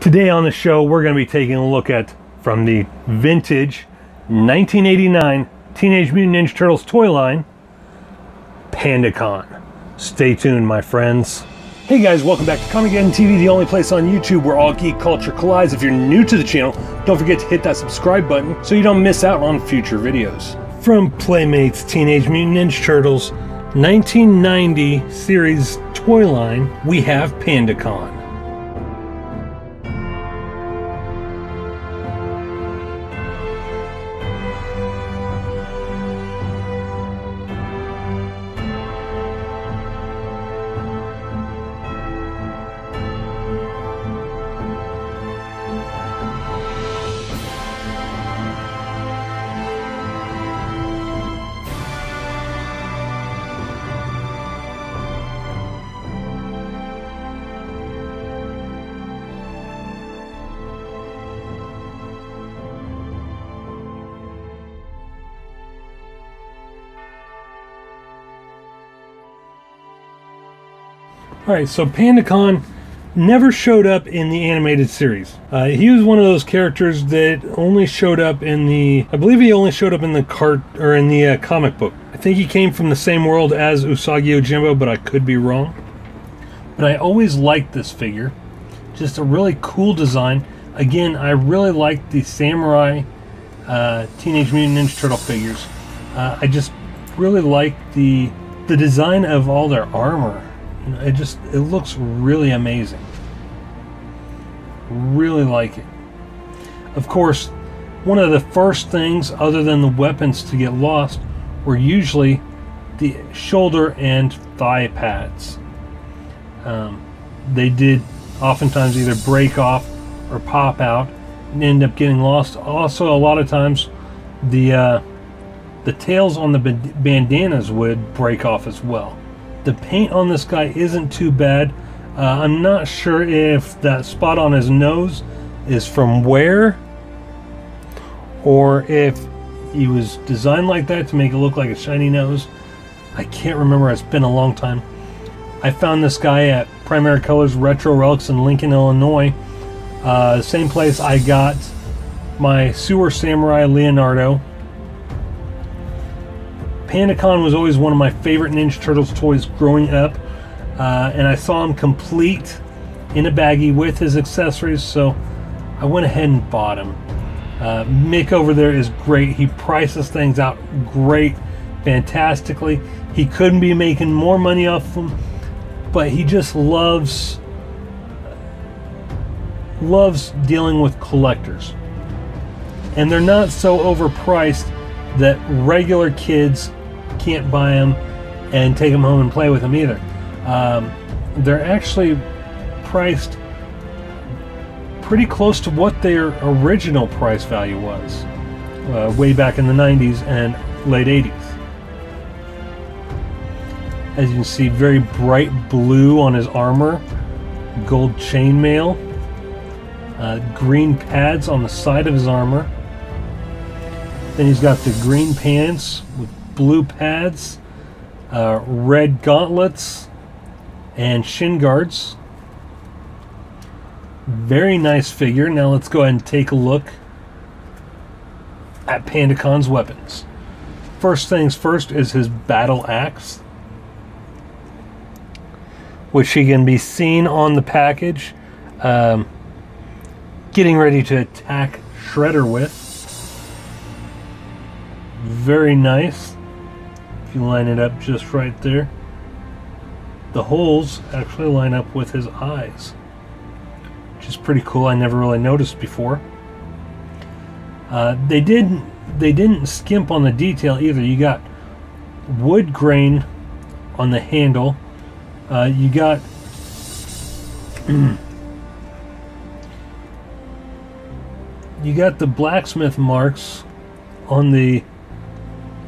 Today on the show, we're going to be taking a look at from the vintage 1989 Teenage Mutant Ninja Turtles toy line, Panda Khan. Stay tuned, my friends. Hey guys, welcome back to Comicgeddon TV, the only place on YouTube where all geek culture collides. If you're new to the channel, don't forget to hit that subscribe button so you don't miss out on future videos. From Playmates Teenage Mutant Ninja Turtles 1990 series toy line, we have Panda Khan. Alright, so Panda Khan never showed up in the animated series. Uh, he was one of those characters that only showed up in the. I believe he only showed up in the cart or in the uh, comic book. I think he came from the same world as Usagi Yojimbo, but I could be wrong. But I always liked this figure. Just a really cool design. Again, I really like the samurai uh, Teenage Mutant Ninja Turtle figures. Uh, I just really like the the design of all their armor it just it looks really amazing. Really like it. Of course, one of the first things other than the weapons to get lost were usually the shoulder and thigh pads. Um, they did oftentimes either break off or pop out and end up getting lost. Also, a lot of times the uh, the tails on the bandanas would break off as well. The paint on this guy isn't too bad. Uh, I'm not sure if that spot on his nose is from where or if he was designed like that to make it look like a shiny nose. I can't remember. It's been a long time. I found this guy at Primary Colors Retro Relics in Lincoln, Illinois. Uh, same place I got my Sewer Samurai Leonardo Panda Khan was always one of my favorite Ninja Turtles toys growing up, uh, and I saw him complete in a baggie with his accessories, so I went ahead and bought him. Uh, Mick over there is great. He prices things out great, fantastically. He couldn't be making more money off them, but he just loves loves dealing with collectors. And they're not so overpriced that regular kids can't buy them and take them home and play with them either. Um, they're actually priced pretty close to what their original price value was uh, way back in the 90s and late 80s. As you can see, very bright blue on his armor, gold chainmail, uh, green pads on the side of his armor. Then he's got the green pants with blue pads, uh, red gauntlets, and shin guards. Very nice figure. Now let's go ahead and take a look at Panda Khan's weapons. First things first is his battle axe, which he can be seen on the package, um, getting ready to attack Shredder with. Very nice. You line it up just right there, the holes actually line up with his eyes, which is pretty cool. I never really noticed before. Uh, they didn't they didn't skimp on the detail either. You got wood grain on the handle. Uh, you got you got the blacksmith marks on the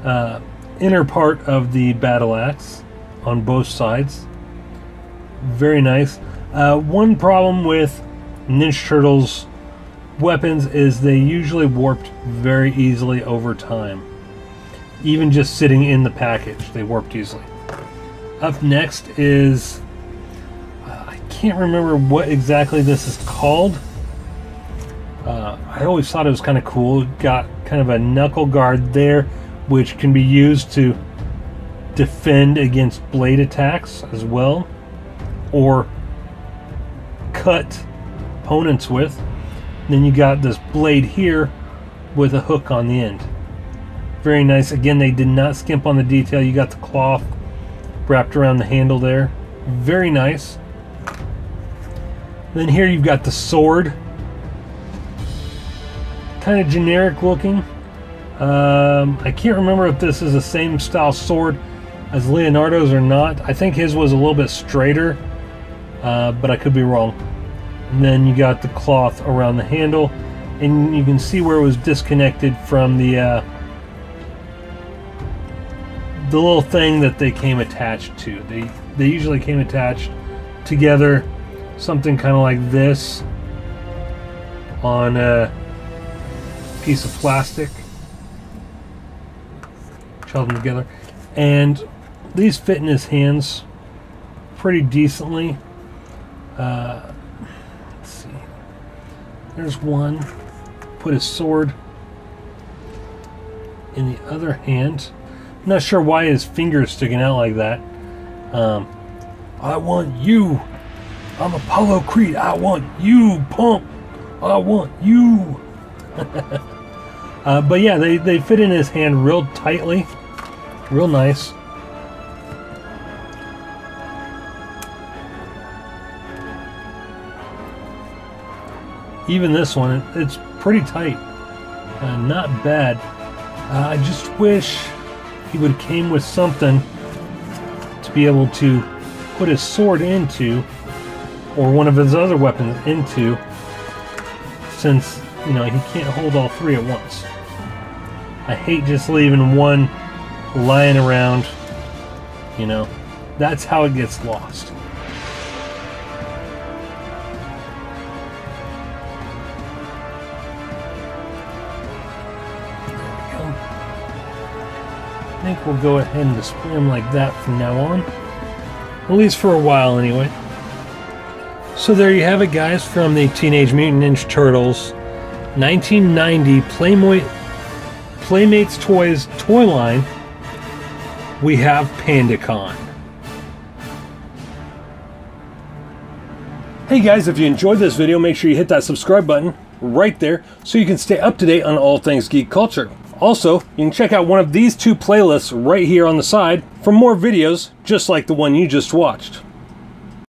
uh, inner part of the battle axe on both sides. Very nice. Uh, one problem with Ninja Turtles weapons is they usually warped very easily over time. Even just sitting in the package, they warped easily. Up next is... Uh, I can't remember what exactly this is called. Uh, I always thought it was kind of cool. Got kind of a knuckle guard there, which can be used to defend against blade attacks as well, or cut opponents with. Then you got this blade here with a hook on the end. Very nice. Again, they did not skimp on the detail. You got the cloth wrapped around the handle there. Very nice. Then here you've got the sword. Kind of generic looking. Um, I can't remember if this is the same style sword as Leonardo's or not. I think his was a little bit straighter, uh, but I could be wrong. And then you got the cloth around the handle, and you can see where it was disconnected from the uh, the little thing that they came attached to. They they usually came attached together, something kind of like this on a piece of plastic. Held them together, and these fit in his hands pretty decently. Uh, let's see. There's one. Put his sword in the other hand. I'm not sure why his finger's sticking out like that. Um, I want you. I'm Apollo Creed. I want you, pump. I want you. uh, but yeah, they, they fit in his hand real tightly. Real nice. Even this one, it's pretty tight. Uh, not bad. Uh, I just wish he would have came with something to be able to put his sword into or one of his other weapons into since you know he can't hold all three at once I hate just leaving one lying around you know that's how it gets lost I think we'll go ahead and display them like that from now on. At least for a while, anyway. So there you have it, guys, from the Teenage Mutant Ninja Turtles 1990 Playmo Playmates Toys toy line. We have Panda Khan. Hey guys, if you enjoyed this video, make sure you hit that subscribe button right there so you can stay up to date on all things geek culture. Also, you can check out one of these two playlists right here on the side for more videos just like the one you just watched.